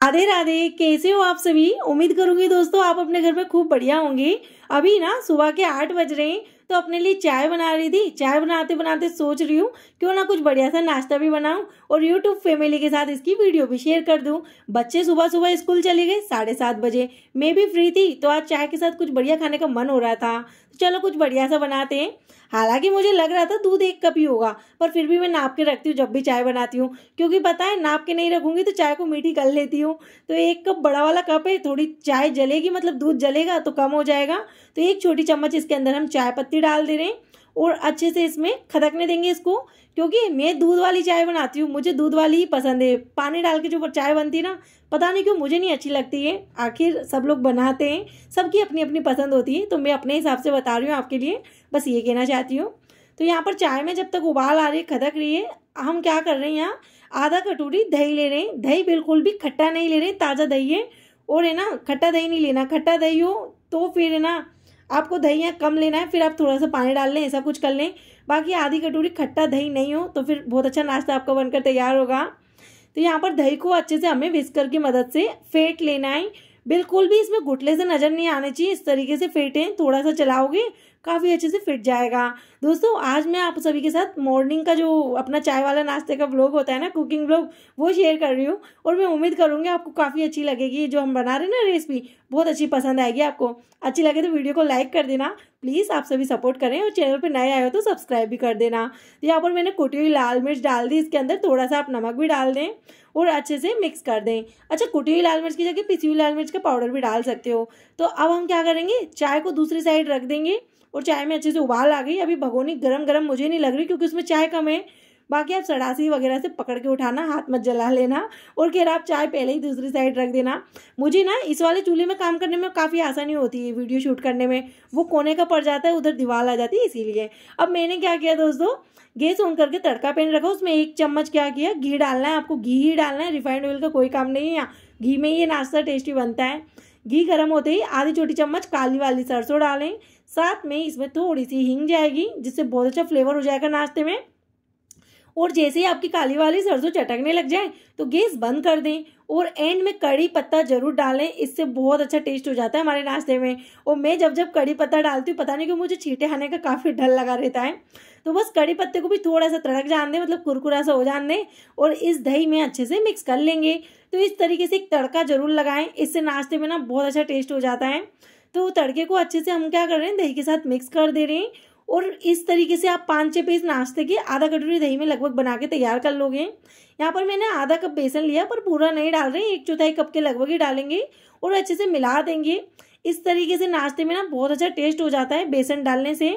राधे राधे, कैसे हो आप सभी? उम्मीद करूँगी दोस्तों आप अपने घर में खूब बढ़िया होंगे। अभी ना सुबह के आठ बज रहे हैं तो अपने लिए चाय बना रही थी। चाय बनाते बनाते सोच रही हूँ, क्यों ना कुछ बढ़िया सा नाश्ता भी बनाऊँ और यूट्यूब फैमिली के साथ इसकी वीडियो भी शेयर कर दूँ। बच्चे सुबह सुबह स्कूल चले गए, साढ़े सात बजे। मैं भी फ्री थी तो आज चाय के साथ कुछ बढ़िया खाने का मन हो रहा था। तो चलो कुछ बढ़िया सा बनाते हैं। हालाँकि मुझे लग रहा था दूध एक कप ही होगा, पर फिर भी मैं नाप के रखती हूँ जब भी चाय बनाती हूँ। क्योंकि पता है, नाप के नहीं रखूँगी तो चाय को मीठी कर लेती हूँ। तो एक कप बड़ा वाला कप है, थोड़ी चाय जलेगी मतलब दूध जलेगा तो कम हो जाएगा। तो एक छोटी चम्मच इसके अंदर हम चाय पत्ती डाल दे रहे हैं। और अच्छे से इसमें खदकने देंगे इसको, क्योंकि मैं दूध वाली चाय बनाती हूँ, मुझे दूध वाली ही पसंद है। पानी डाल के जो चाय बनती है ना, पता नहीं क्यों मुझे नहीं अच्छी लगती है। आखिर सब लोग बनाते हैं, सबकी अपनी अपनी पसंद होती है तो मैं अपने हिसाब से बता रही हूँ आपके लिए, बस ये कहना चाहती हूँ। तो यहाँ पर चाय में जब तक उबाल आ रही है, खदक रही है, हम क्या कर रहे हैं यहाँ? आधा कटोरी दही ले रहे हैं। दही बिल्कुल भी खट्टा नहीं ले रहे, ताज़ा दही है। और है ना, खट्टा दही नहीं लेना, खट्टा दही हो तो फिर है ना आपको दही यहाँ कम लेना है, फिर आप थोड़ा सा पानी डाल लें, ऐसा कुछ कर लें। बाकी आधी कटोरी खट्टा दही नहीं हो तो फिर बहुत अच्छा नाश्ता आपका बनकर तैयार होगा। तो यहाँ पर दही को अच्छे से हमें विस्कर की मदद से फेंट लेना है। बिल्कुल भी इसमें घुटले से नज़र नहीं आने चाहिए, इस तरीके से फेंटें, थोड़ा सा चलाओगे काफ़ी अच्छे से फिट जाएगा। दोस्तों, आज मैं आप सभी के साथ मॉर्निंग का जो अपना चाय वाला नाश्ते का ब्लॉग होता है ना कुकिंग ब्लॉग वो शेयर कर रही हूँ। और मैं उम्मीद करूँगी आपको काफ़ी अच्छी लगेगी जो हम बना रहे हैं ना रेसिपी बहुत अच्छी पसंद आएगी आपको। अच्छी लगे तो वीडियो को लाइक कर देना। प्लीज़ आप सभी सपोर्ट करें और चैनल पर नए आए हो तो सब्सक्राइब भी कर देना। तो यहाँ पर मैंने कुटी हुई लाल मिर्च डाल दी, इसके अंदर थोड़ा सा आप नमक भी डाल दें और अच्छे से मिक्स कर दें। अच्छा कुटी हुई लाल मिर्च की जगह पिसी हुई लाल मिर्च का पाउडर भी डाल सकते हो। तो अब हम क्या करेंगे, चाय को दूसरी साइड रख देंगे। और चाय में अच्छे से उबाल आ गई। अभी भगोनी गरम गरम मुझे नहीं लग रही क्योंकि उसमें चाय कम है। बाकी आप सड़ासी वगैरह से पकड़ के उठाना, हाथ मत जला लेना और फिर आप चाय पहले ही दूसरी साइड रख देना। मुझे ना इस वाले चूल्हे में काम करने में काफ़ी आसानी होती है वीडियो शूट करने में। वो कोने का पड़ जाता है, उधर दीवार आ जाती है, इसीलिए। अब मैंने क्या किया दोस्तों? गैस ऑन करके तड़का पैन रखा, उसमें एक चम्मच क्या किया? घी डालना है, आपको घी ही डालना है रिफाइंड ऑयल का कोई काम नहीं है। घी में ये नाश्ता टेस्टी बनता है। घी गर्म होते ही आधी छोटी चम्मच काली वाली सरसों डालें साथ में इसमें थोड़ी सी हिंग जाएगी, जिससे बहुत अच्छा फ्लेवर हो जाएगा नाश्ते में। और जैसे ही आपकी काली वाली सरसों चटकने लग जाए तो गैस बंद कर दें और एंड में कड़ी पत्ता ज़रूर डालें। इससे बहुत अच्छा टेस्ट हो जाता है हमारे नाश्ते में। और मैं जब जब कड़ी पत्ता डालती हूँ, पता नहीं क्यों मुझे छीटे खाने का काफ़ी डर लगा रहता है। तो बस कड़ी पत्ते को भी थोड़ा सा तड़क जान दें मतलब कुरकुरा सा हो जान दें और इस दही में अच्छे से मिक्स कर लेंगे। तो इस तरीके से एक तड़का ज़रूर लगाएँ, इससे नाश्ते में ना बहुत अच्छा टेस्ट हो जाता है। तो तड़के को अच्छे से हम क्या कर रहे हैं, दही के साथ मिक्स कर दे रहे हैं और इस तरीके से आप पाँच छः पीस नाश्ते के आधा कटोरी दही में लगभग बना के तैयार कर लोगे। यहाँ पर मैंने आधा कप बेसन लिया, पर पूरा नहीं डाल रहे एक चौथाई कप के लगभग ही डालेंगे और अच्छे से मिला देंगे। इस तरीके से नाश्ते में ना बहुत अच्छा टेस्ट हो जाता है बेसन डालने से।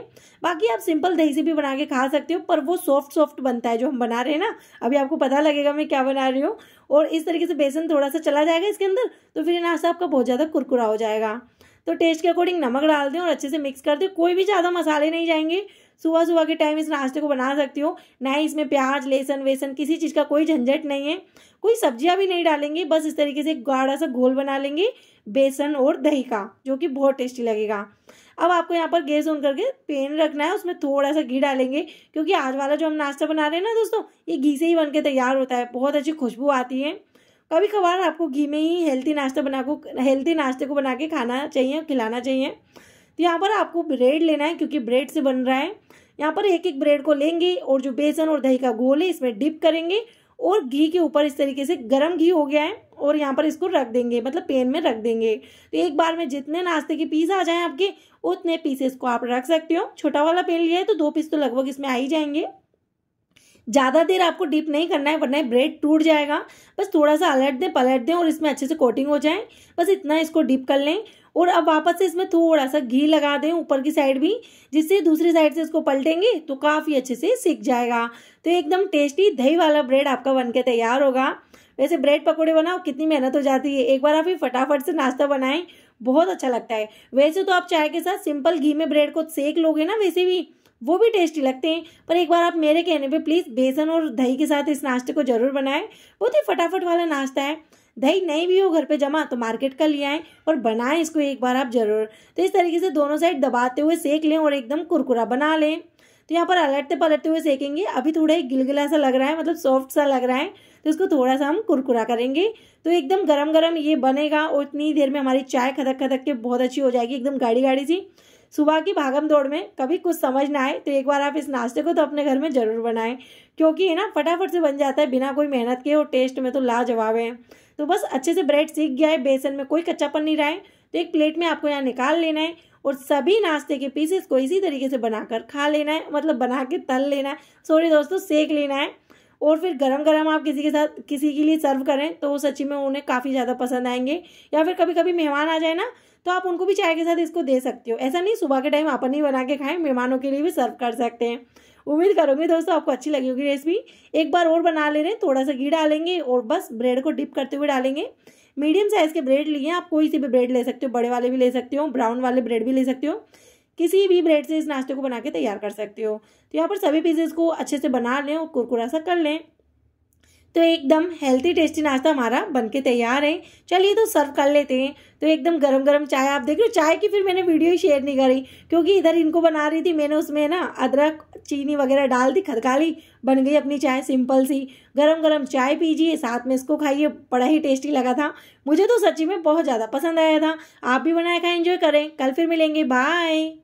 बाकी आप सिंपल दही से भी बना के खा सकते हो, पर वो सॉफ्ट सॉफ्ट बनता है जो हम बना रहे हैं ना, अभी आपको पता लगेगा मैं क्या बना रही हूँ। और इस तरीके से बेसन थोड़ा सा चला जाएगा इसके अंदर तो फिर नाश्ता आपका बहुत ज़्यादा कुरकुरा हो जाएगा। तो टेस्ट के अकॉर्डिंग नमक डाल दें और अच्छे से मिक्स कर दें। कोई भी ज़्यादा मसाले नहीं जाएँगे। सुबह सुबह के टाइम इस नाश्ते को बना सकती हो। ना ही इसमें प्याज, लहसन, वेसन किसी चीज़ का कोई झंझट नहीं है। कोई सब्ज़ियाँ भी नहीं डालेंगे। बस इस तरीके से गाढ़ा सा घोल बना लेंगे, बेसन और दही का, जो कि बहुत टेस्टी लगेगा। अब आपको यहाँ पर गैस ऑन करके पेन रखना है। उसमें थोड़ा सा घी डालेंगे, क्योंकि आज वाला जो हम नाश्ता बना रहे हैं ना दोस्तों, ये घी से ही बन तैयार होता है। बहुत अच्छी खुशबू आती है। कभी कभार आपको घी में ही हेल्थी नाश्ता बना को हेल्थी नाश्ते को बना के खाना चाहिए, खिलाना चाहिए। तो यहाँ पर आपको ब्रेड लेना है क्योंकि ब्रेड से बन रहा है। यहाँ पर एक एक ब्रेड को लेंगे और जो बेसन और दही का गोल है, इसमें डिप करेंगे और घी के ऊपर इस तरीके से गर्म घी हो गया है और यहाँ पर इसको रख देंगे मतलब पेन में रख देंगे। तो एक बार में जितने नाश्ते के पीस आ जाएँ आपके, उतने पीसेस को आप रख सकते हो। छोटा वाला पेन लिया है तो दो पीस तो लगभग इसमें आ ही जाएँगे। ज़्यादा देर आपको डिप नहीं करना है, वरना ब्रेड टूट जाएगा। बस थोड़ा सा अलट दें, पलट दें और इसमें अच्छे से कोटिंग हो जाए। बस इतना इसको डिप कर लें। और अब वापस से इसमें थोड़ा सा घी लगा दें ऊपर की साइड भी, जिससे दूसरी साइड से इसको पलटेंगे तो काफ़ी अच्छे से सीख जाएगा। तो एकदम टेस्टी दही वाला ब्रेड आपका बन तैयार होगा। वैसे ब्रेड पकौड़े बनाओ, कितनी मेहनत हो जाती है। एक बार आप ही फटाफट से नाश्ता बनाएँ, बहुत अच्छा लगता है। वैसे तो आप चाय के साथ सिंपल घी में ब्रेड को सेक लोगे ना, वैसे भी। वो भी टेस्टी लगते हैं। पर एक बार आप मेरे कहने पे प्लीज़ बेसन और दही के साथ इस नाश्ते को ज़रूर बनाएँ। बहुत ही फटाफट वाला नाश्ता है। दही नहीं भी हो घर पे जमा तो मार्केट का ले आए और बनाएँ इसको एक बार आप ज़रूर। तो इस तरीके से दोनों साइड दबाते हुए सेक लें और एकदम कुरकुरा बना लें। तो यहाँ पर अलटते पलटते हुए सेकेंगे। अभी थोड़ा एक गिलगिला सा लग रहा है मतलब सॉफ्ट सा लग रहा है। तो इसको थोड़ा सा हम कुरकुरा करेंगे। तो एकदम गरम गरम ये बनेगा और इतनी देर में हमारी चाय खदक खदक के बहुत अच्छी हो जाएगी, एकदम गाढ़ी गाढ़ी सी। सुबह की भागम दौड़ में कभी कुछ समझ ना आए तो एक बार आप इस नाश्ते को तो अपने घर में ज़रूर बनाएँ, क्योंकि है ना फटाफट से बन जाता है बिना कोई मेहनत के और टेस्ट में तो लाजवाब है। तो बस अच्छे से ब्रेड सीख गया है, बेसन में कोई कच्चापन नहीं रहा है तो एक प्लेट में आपको यहाँ निकाल लेना है और सभी नाश्ते के पीसेस को इसी तरीके से बनाकर खा लेना है मतलब बना के तल लेना है सॉरी दोस्तों, सेक लेना है और फिर गरम गरम आप किसी के साथ, किसी के लिए सर्व करें तो वो सच्ची में उन्हें काफ़ी ज़्यादा पसंद आएँगे। या फिर कभी कभी मेहमान आ जाए ना तो आप उनको भी चाय के साथ इसको दे सकते हो। ऐसा नहीं, सुबह के टाइम अपन ही बना के खाएँ, मेहमानों के लिए भी सर्व कर सकते हैं। उम्मीद करूँगी दोस्तों आपको अच्छी लगी होगी रेसिपी एक बार और बना ले रहे हैं थोड़ा सा घी डालेंगे और बस ब्रेड को डिप करते हुए डालेंगे। मीडियम साइज़ के ब्रेड लिए आप कोई सी भी ब्रेड ले सकते हो, बड़े वाले भी ले सकते हो ब्राउन वाले ब्रेड भी ले सकते हो। किसी भी ब्रेड से इस नाश्ते को बना के तैयार कर सकते हो। तो यहाँ पर सभी पीसेस को अच्छे से बना लें और कुरकुरा सा कर लें। तो एकदम हेल्थी टेस्टी नाश्ता हमारा बनके तैयार है। चलिए तो सर्व कर लेते हैं। तो एकदम गरम गरम चाय, आप देख रहे हो चाय की फिर मैंने वीडियो शेयर नहीं करी, क्योंकि इधर इनको बना रही थी मैंने, उसमें ना अदरक, चीनी वगैरह डाल दी, खदकाली बन गई अपनी चाय सिंपल सी। गरम गरम चाय पीजिए, साथ में इसको खाइए, बड़ा ही टेस्टी लगा था। मुझे तो सच्ची में बहुत ज़्यादा पसंद आया था। आप भी बनाए खाए एंजॉय करें। कल फिर मिलेंगे। बाय